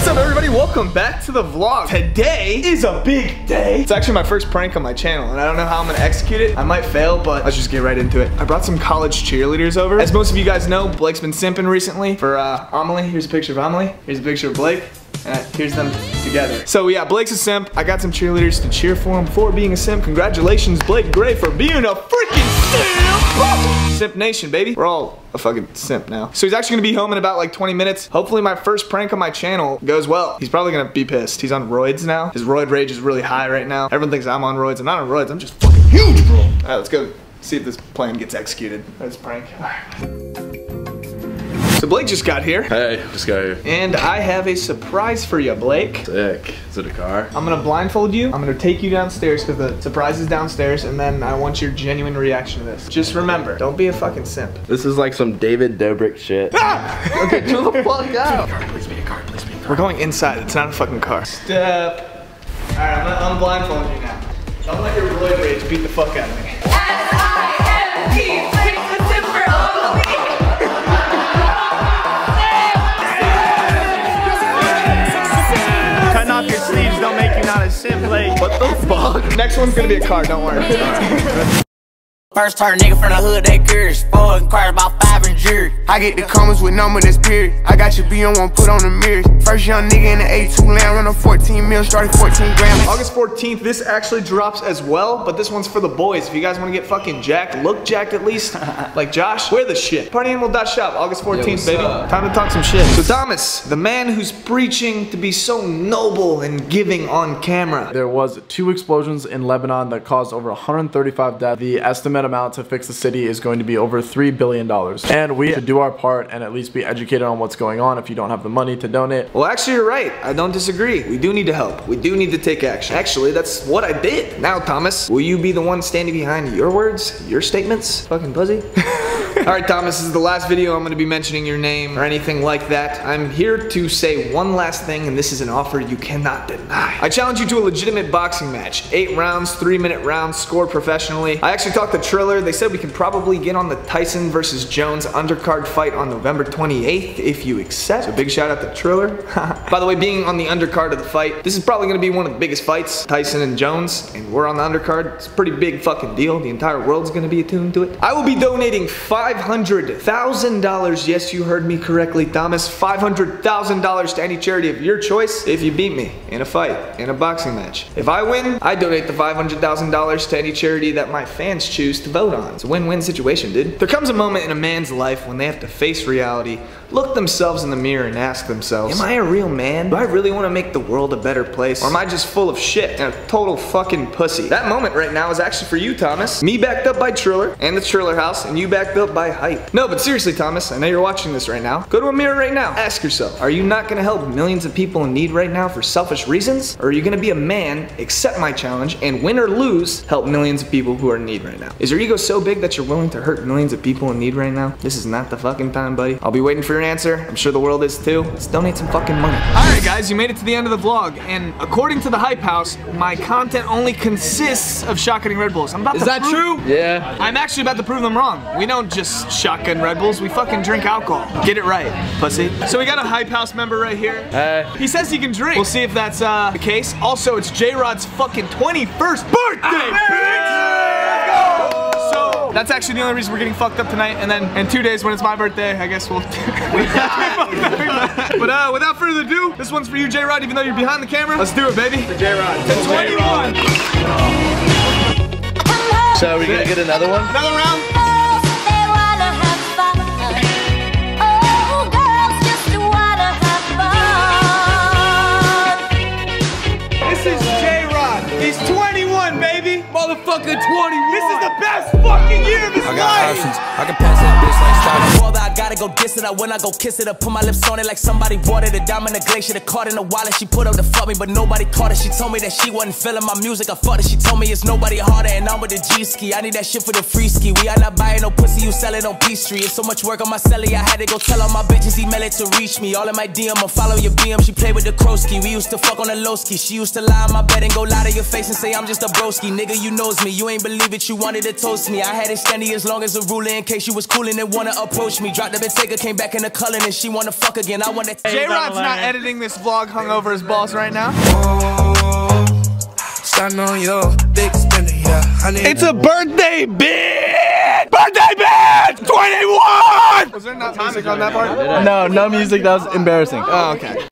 What's up everybody? Welcome back to the vlog. Today is a big day. It's actually my first prank on my channel and I don't know how I'm gonna execute it. I might fail, but let's just get right into it. I brought some college cheerleaders over. As most of you guys know, Blake's been simping recently for uh, Amelie. Here's a picture of Amelie. Here's a picture of Blake. And here's them together. So yeah, Blake's a simp. I got some cheerleaders to cheer for him for being a simp. Congratulations, Blake Gray, for being a freaking simp! Simp Nation, baby. We're all a fucking simp now. So he's actually gonna be home in about like 20 minutes. Hopefully my first prank on my channel goes well. He's probably gonna be pissed. He's on roids now. His roid rage is really high right now. Everyone thinks I'm on roids. I'm not on roids. I'm just fucking huge, bro. All right, let's go see if this plan gets executed. This prank. All right. So Blake just got here. Hey, just got here. And I have a surprise for you, Blake. Sick. Is it a car? I'm gonna blindfold you. I'm gonna take you downstairs because the surprise is downstairs, and then I want your genuine reaction to this. Just remember, don't be a fucking simp. This is like some David Dobrik shit. Ah! Okay, chill the fuck out. Please be a car, please be a car. We're going inside. It's not a fucking car. Step. All right, I'm gonna unblindfold you now. Don't let your roid rage beat the fuck out of me. What the fuck? Next one's gonna be a car, don't worry. First turn nigga from the hood, they curious. Four inquired about five and jury. I get the comments with number that's period. I got your B on one, put on the mirrors. First young nigga in the A2 land, run a 14 mil, started 14 grams. August 14th, this actually drops as well, but this one's for the boys. If you guys want to get fucking jacked, look jacked at least. like Josh, wear the shit. Partyanimal.shop, August 14th, baby. Time to talk some shit. So Thomas, the man who's preaching to be so noble and giving on camera. There was two explosions in Lebanon that caused over 135 deaths. The estimate amount to fix the city is going to be over $3 billion. And we should do our part and at least be educated on what's going on if you don't have the money to donate. Well, actually, you're right. I don't disagree. We do need to help. We do need to take action. Actually, that's what I did. Now, Thomas, will you be the one standing behind your words, your statements? Fucking pussy. All right, Thomas, this is the last video I'm gonna be mentioning your name or anything like that. I'm here to say one last thing, and this is an offer you cannot deny. I challenge you to a legitimate boxing match. Eight rounds, three minute rounds, scored professionally. I actually talked to Triller. They said we can probably get on the Tyson versus Jones undercard fight on November 28th if you accept. So big shout out to Triller. By the way, being on the undercard of the fight, this is probably gonna be one of the biggest fights, Tyson and Jones, and we're on the undercard. It's a pretty big fucking deal. The entire world's gonna be attuned to it. I will be donating $500,000. Yes, you heard me correctly, Thomas. $500,000 to any charity of your choice if you beat me in a fight, in a boxing match. If I win, I donate the $500,000 to any charity that my fans choose to vote on. It's a win-win situation, dude. There comes a moment in a man's life when they have to face reality, look themselves in the mirror and ask themselves, am I a real man? Do I really want to make the world a better place? Or am I just full of shit and a total fucking pussy? That moment right now is actually for you, Thomas. Me backed up by Triller and the Triller house, and you backed up by Hype. No, but seriously, Thomas, I know you're watching this right now. Go to a mirror right now. Ask yourself, are you not gonna help millions of people in need right now for selfish reasons? Or are you gonna be a man, accept my challenge, and win or lose, help millions of people who are in need right now? Is your ego so big that you're willing to hurt millions of people in need right now? This is not the fucking time, buddy. I'll be waiting for your answer. I'm sure the world is too. Let's donate some fucking money. Alright guys, you made it to the end of the vlog, and according to the Hype House, my content only consists of shotgunning Red Bulls. I'm about Is to that true? Yeah. I'm actually about to prove them wrong. We don't just shotgun Red Bulls, we fucking drink alcohol. Get it right, pussy. So we got a Hype House member right here. Hey. He says he can drink. We'll see if that's uh, the case. Also, it's J-Rod's fucking 21st birthday, bitch! So, that's actually the only reason we're getting fucked up tonight. And then in two days when it's my birthday, I guess we'll... but uh, without further ado, this one's for you, J-Rod, even though you're behind the camera. Let's do it, baby. For J-Rod. To 21. So are we gonna get another one? Another round. Motherfucker 20. This is the best fucking year of his I life. got options. I can pass that bitch like Star Wars. I gotta go diss it. I when I go kiss it. I put my lips on it like somebody watered a diamond, a glacier. The card in the wallet. She put up to fuck me, but nobody caught it. She told me that she wasn't feeling my music. I fucked it. She told me it's nobody harder, and I'm with the G ski. I need that shit for the free ski. We are not buying no pussy. You sell it on P Street. It's so much work on my celly. I had to go tell all my bitches email it to reach me. All in my DM. I follow your BM. She played with the Krosky. We used to fuck on the low ski. She used to lie on my bed and go lie to your face and say I'm just a broski. Nigga, you knows me. You ain't believe it, you wanted to toast me. I had it standing as long as a ruler in case you was coolin' and wanna approach me. Dropped the Bentayga, came back in the culling and she wanna fuck again. I wanna. J Rod's not editing this vlog hung over his balls right now. Stand on your big spender, yeah. I need It's a birthday bit! Birthday bit! 21! Was there not music on that part? No, no music. That was embarrassing. Oh, okay.